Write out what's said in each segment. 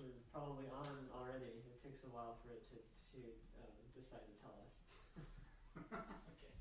actually probably on already. It takes a while for it to, to uh, decide to tell us. okay.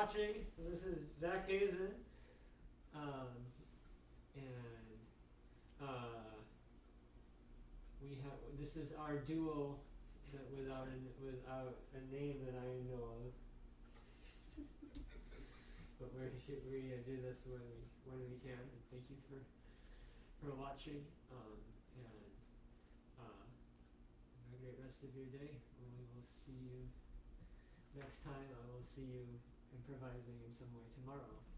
Watching. This is Zach Hazen. Um, and uh, we have this is our duo that without a without a name that I know of. but we should we uh, do this when we when we can. And thank you for for watching. Um, and uh, have a great rest of your day. We will see you next time. I will see you improvising in some way tomorrow.